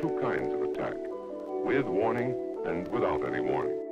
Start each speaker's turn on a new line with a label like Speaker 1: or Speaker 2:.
Speaker 1: two kinds of attack, with warning and without any warning.